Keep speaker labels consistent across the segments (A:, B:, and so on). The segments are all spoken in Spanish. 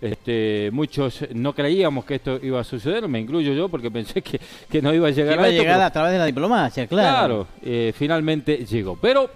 A: este, muchos no creíamos que esto iba a suceder, me incluyo yo porque pensé que, que no iba a llegar
B: iba
A: a
B: a
A: esto,
B: llegar
A: pero-
B: a través de la diplomacia, claro.
A: Claro, eh, finalmente llegó. Pero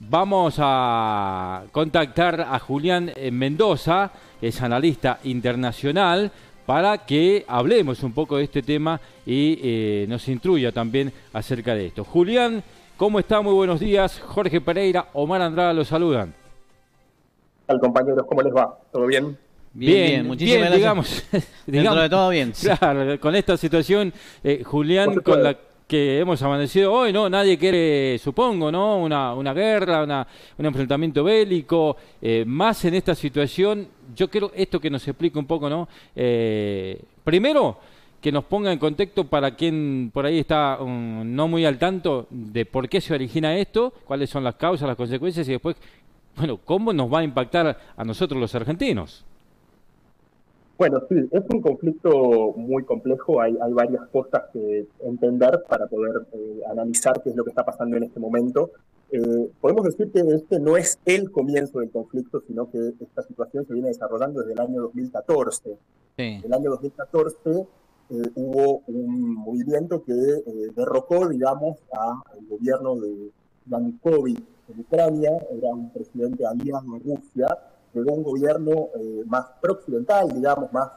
A: vamos a contactar a Julián Mendoza, es analista internacional, para que hablemos un poco de este tema y eh, nos instruya también acerca de esto. Julián, ¿cómo está? Muy buenos días. Jorge Pereira, Omar Andrada los saludan.
C: ¿Qué tal, compañeros? ¿Cómo les va? ¿Todo bien?
B: Bien, bien, muchísimas gracias.
A: digamos,
B: de todo bien.
A: Claro, con esta situación, eh, Julián, con la que hemos amanecido hoy, ¿no? Nadie quiere, supongo, ¿no? Una, una guerra, una, un enfrentamiento bélico, eh, más en esta situación. Yo quiero esto que nos explique un poco, ¿no? Eh, primero, que nos ponga en contexto para quien por ahí está um, no muy al tanto de por qué se origina esto, cuáles son las causas, las consecuencias y después, bueno, cómo nos va a impactar a nosotros los argentinos.
C: Bueno, sí, es un conflicto muy complejo. Hay, hay varias cosas que entender para poder eh, analizar qué es lo que está pasando en este momento. Eh, podemos decir que este no es el comienzo del conflicto, sino que esta situación se viene desarrollando desde el año 2014.
B: Sí.
C: En el año 2014 eh, hubo un movimiento que eh, derrocó, digamos, al gobierno de Yanukovych en Ucrania, era un presidente aliado a Rusia, llegó un gobierno eh, más pro-occidental, digamos, más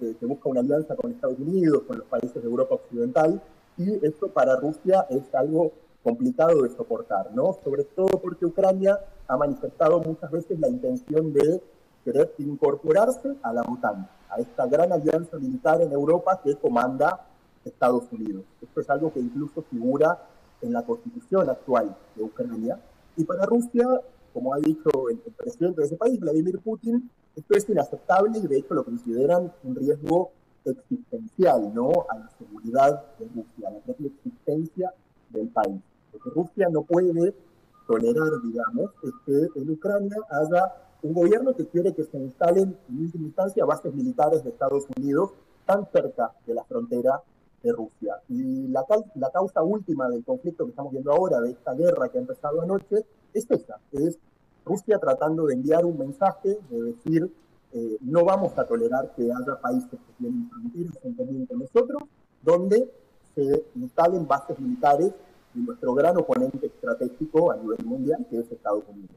C: eh, que busca una alianza con Estados Unidos, con los países de Europa Occidental, y esto para Rusia es algo complicado de soportar, ¿no? Sobre todo porque Ucrania ha manifestado muchas veces la intención de querer incorporarse a la OTAN, a esta gran alianza militar en Europa que comanda Estados Unidos. Esto es algo que incluso figura en la constitución actual de Ucrania. Y para Rusia, como ha dicho el, el presidente de ese país, Vladimir Putin, esto es inaceptable y de hecho lo consideran un riesgo existencial, ¿no? A la seguridad de Rusia, a la propia existencia del país. Porque Rusia no puede tolerar, digamos, que en Ucrania haya un gobierno que quiere que se instalen en última instancia bases militares de Estados Unidos tan cerca de la frontera de Rusia. Y la, la causa última del conflicto que estamos viendo ahora, de esta guerra que ha empezado anoche, es esa, es Rusia tratando de enviar un mensaje de decir eh, no vamos a tolerar que haya países que tienen fronteras en común con nosotros, donde se instalen bases militares de nuestro gran oponente estratégico a nivel mundial, que es Estados Unidos.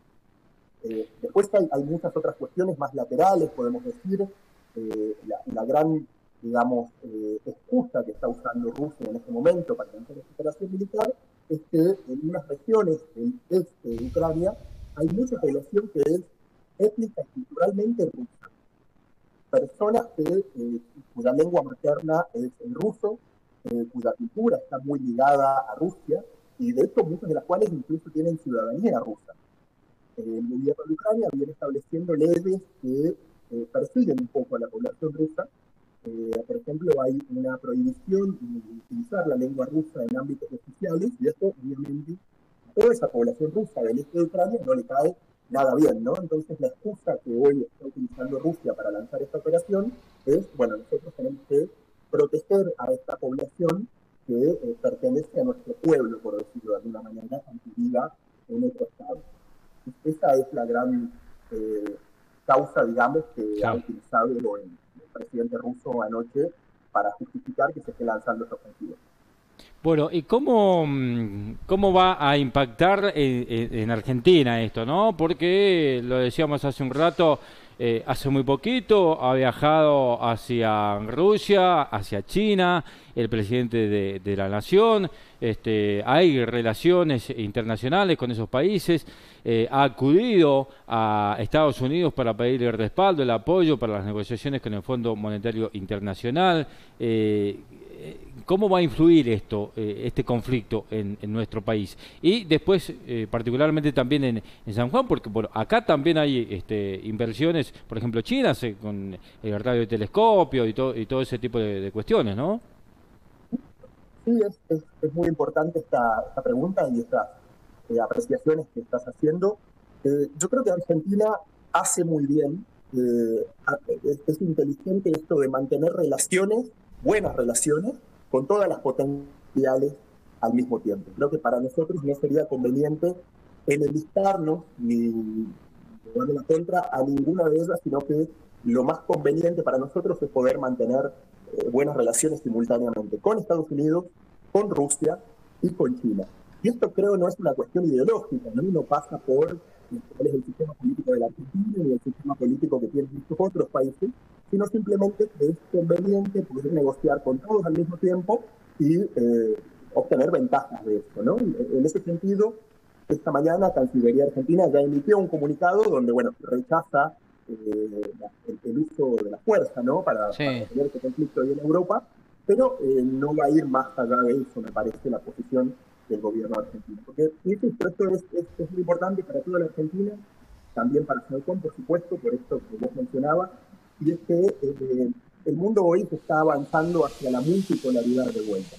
C: Eh, después hay, hay muchas otras cuestiones más laterales, podemos decir, eh, la, la gran, digamos, eh, excusa que está usando Rusia en este momento para lanzar esta operación militar es que en unas regiones del este de Ucrania hay mucha población que es étnica y culturalmente rusa. Personas que, eh, cuya lengua materna es el ruso, eh, cuya cultura está muy ligada a Rusia, y de hecho muchas de las cuales incluso tienen ciudadanía rusa. El gobierno de Ucrania viene estableciendo leyes que eh, persiguen un poco a la población rusa. Eh, por ejemplo, hay una prohibición de utilizar la lengua rusa en ámbitos oficiales, y esto obviamente a toda esa población rusa del este de Ucrania no le cae nada bien, ¿no? Entonces la excusa que hoy está utilizando Rusia para lanzar esta operación es, bueno, nosotros tenemos que proteger a esta población que eh, pertenece a nuestro pueblo, por decirlo de alguna manera, aunque viva en otro estado. Esa es la gran eh, causa, digamos, que
A: Claro.
C: ha utilizado el, el presidente ruso anoche para justificar que se esté lanzando esta ofensiva.
A: Bueno, ¿y cómo, mm, cómo va a impactar en, en- en Argentina esto, no? Porque lo decíamos hace un rato, eh, hace muy poquito ha viajado hacia Rusia, hacia China, el presidente de, la nación, este, hay relaciones internacionales con esos países, eh, ha acudido a Estados Unidos para pedir el respaldo, el apoyo para las negociaciones con el Fondo Monetario Internacional. eh, ¿Cómo va a influir esto, eh, este conflicto en, nuestro país? Y después, eh, particularmente también en, San Juan, porque bueno, acá también hay este, inversiones, por ejemplo, chinas, con el radiotelescopio y, to- y todo ese tipo de, de cuestiones, ¿no?
C: Sí, es, muy importante esta, pregunta y estas eh, apreciaciones que estás haciendo. Yo creo que Argentina hace muy bien, es inteligente esto de mantener relaciones, buenas relaciones, con todas las potenciales al mismo tiempo. Creo que para nosotros no sería conveniente enemistarnos ni llevar la contra a ninguna de ellas, sino que lo más conveniente para nosotros es poder mantener eh, buenas relaciones simultáneamente con Estados Unidos, con Rusia y con China. Y esto creo no es una cuestión ideológica, no, pasa por cuál es el sistema político de la Argentina ni el sistema político que tienen muchos otros países, sino simplemente que es conveniente poder negociar con todos al mismo tiempo y eh, obtener ventajas de esto. ¿no? En ese sentido, esta mañana Cancillería Argentina ya emitió un comunicado donde bueno, rechaza eh, el, uso de la fuerza ¿no? para, tener este conflicto ahí en Europa, pero eh, no va a ir más allá de eso, me parece, la posición del gobierno argentino. Porque, insisto, esto es, es, muy importante para toda la Argentina, también para Salcón, por supuesto, por esto que vos mencionabas, y es que eh, el mundo hoy se está avanzando hacia la multipolaridad de vuelta.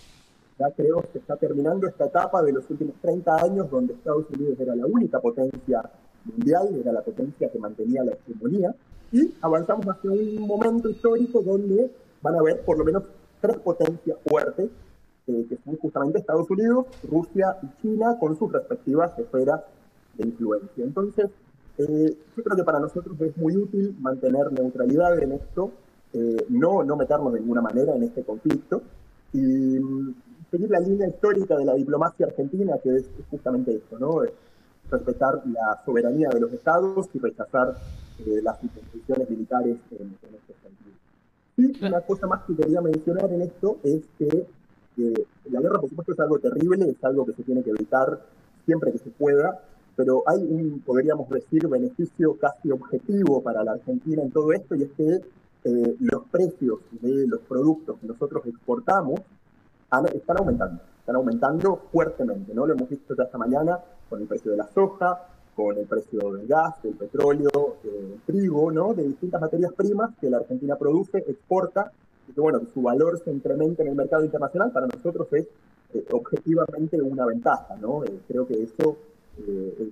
C: Ya creo que está terminando esta etapa de los últimos 30 años donde Estados Unidos era la única potencia mundial, era la potencia que mantenía la hegemonía, y avanzamos hacia un momento histórico donde van a haber por lo menos tres potencias fuertes eh, que son justamente Estados Unidos, Rusia y China con sus respectivas esferas de influencia. Entonces, eh, yo creo que para nosotros es muy útil mantener neutralidad en esto, eh, no, no meternos de ninguna manera en este conflicto y mm, seguir la línea histórica de la diplomacia argentina, que es justamente esto, ¿no? respetar la soberanía de los estados y rechazar las intervenciones militares en, en este sentido. Y una cosa más que quería mencionar en esto es que la guerra, por supuesto, es algo terrible, es algo que se tiene que evitar siempre que se pueda, pero hay un, podríamos decir, beneficio casi objetivo para la Argentina en todo esto, y es que eh, los precios de los productos que nosotros exportamos están aumentando, están aumentando fuertemente, ¿no? Lo hemos visto ya esta mañana con el precio de la soja, con el precio del gas, del petróleo, del trigo, ¿no? De distintas materias primas que la Argentina produce, exporta y que bueno, su valor se incremente en el mercado internacional, para nosotros es eh, objetivamente una ventaja, ¿no? Eh, creo que eso, eh,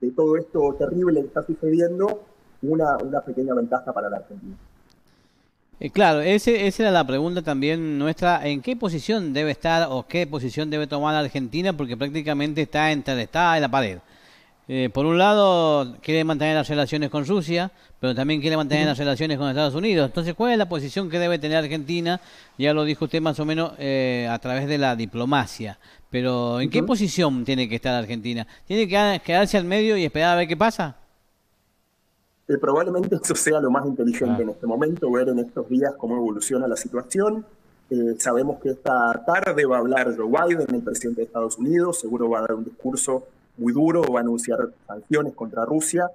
C: de todo esto terrible que está sucediendo, una, una pequeña ventaja para la Argentina.
B: claro, ese, esa era la pregunta también nuestra, ¿en qué posición debe estar o qué posición debe tomar la Argentina? Porque prácticamente está entre está en la pared. Eh, por un lado, quiere mantener las relaciones con Rusia, pero también quiere mantener las relaciones con Estados Unidos. Entonces, ¿cuál es la posición que debe tener Argentina? Ya lo dijo usted más o menos eh, a través de la diplomacia. Pero, ¿en qué posición tiene que estar Argentina? ¿Tiene que quedarse al medio y esperar a ver qué pasa?
C: Eh, probablemente eso sea lo más inteligente en este momento, ver en estos días cómo evoluciona la situación. sabemos que esta tarde va a hablar Joe Biden, el presidente de Estados Unidos, seguro va a dar un discurso muy duro, va a anunciar sanciones contra Rusia.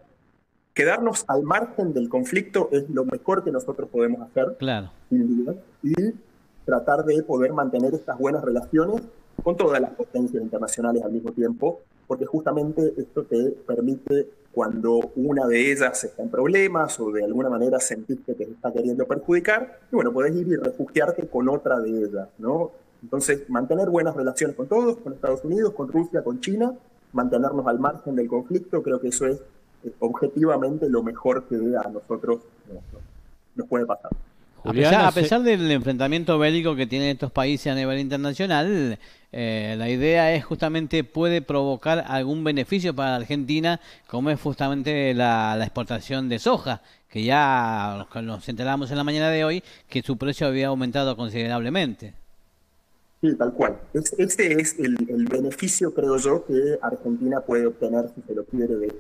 C: Quedarnos al margen del conflicto es lo mejor que nosotros podemos hacer,
B: claro.
C: y tratar de poder mantener estas buenas relaciones con todas las potencias internacionales al mismo tiempo, porque justamente esto te permite cuando una de ellas está en problemas o de alguna manera sentís que te está queriendo perjudicar, y bueno, puedes ir y refugiarte con otra de ellas, ¿no? Entonces, mantener buenas relaciones con todos, con Estados Unidos, con Rusia, con China, mantenernos al margen del conflicto, creo que eso es eh, objetivamente lo mejor que a nosotros nos, puede pasar.
B: a, pesar, del enfrentamiento bélico que tienen estos países a nivel internacional, eh, la idea es justamente puede provocar algún beneficio para la Argentina, como es justamente la, exportación de soja, que ya nos enteramos en la mañana de hoy que su precio había aumentado considerablemente.
C: Sí, tal cual. Este es el, beneficio, creo yo, que Argentina puede obtener, si se lo quiere, de,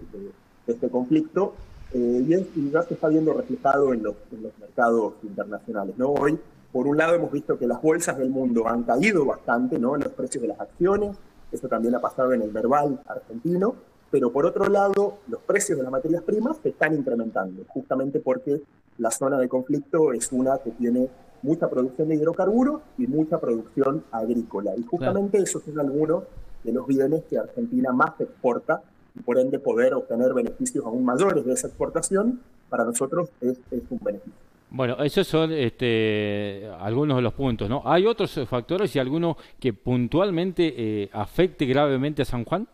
C: este conflicto. Eh, y, ya se está viendo reflejado en los, mercados internacionales. ¿no? Hoy, por un lado, hemos visto que las bolsas del mundo han caído bastante ¿no? en los precios de las acciones. Eso también ha pasado en el verbal argentino. Pero por otro lado, los precios de las materias primas se están incrementando, justamente porque la zona de conflicto es una que tiene mucha producción de hidrocarburos y mucha producción agrícola. Y justamente esos son algunos de los bienes que Argentina más exporta y por ende poder obtener beneficios aún mayores de esa exportación, para nosotros es, un beneficio.
A: Bueno, esos son este, algunos de los puntos, ¿no? ¿Hay otros factores y alguno que puntualmente eh, afecte gravemente a San Juan?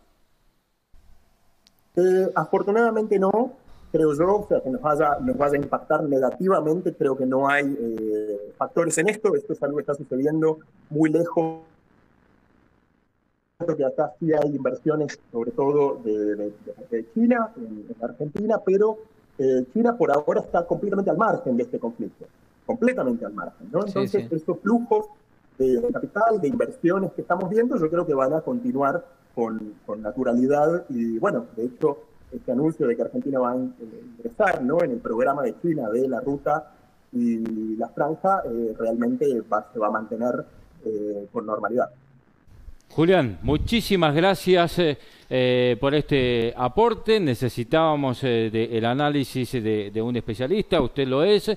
C: Eh, afortunadamente no creo yo, o sea, que nos vaya, nos vaya a impactar negativamente. Creo que no hay eh, factores en esto. Esto es algo que está sucediendo muy lejos. Creo que acá sí hay inversiones, sobre todo de, de, China, en, Argentina, pero China por ahora está completamente al margen de este conflicto, completamente al margen, ¿no? Entonces, estos flujos de capital, de inversiones que estamos viendo, yo creo que van a continuar con, con naturalidad y bueno, de hecho, este anuncio de que Argentina va a ingresar ¿no? en el programa de China de la ruta y la franja eh, realmente se va a mantener eh, con normalidad.
A: Julián, muchísimas gracias eh, por este aporte. Necesitábamos el análisis de, un especialista, usted lo es.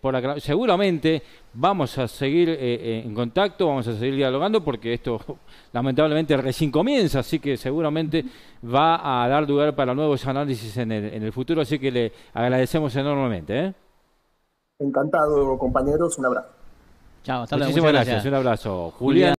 A: por seguramente vamos a seguir en contacto, vamos a seguir dialogando porque esto lamentablemente recién comienza, así que seguramente va a dar lugar para nuevos análisis en el, en el futuro, así que le agradecemos enormemente.
C: Encantado, compañeros. Un abrazo.
A: Chao, hasta luego. Muchísimas gracias. Un abrazo. Julián.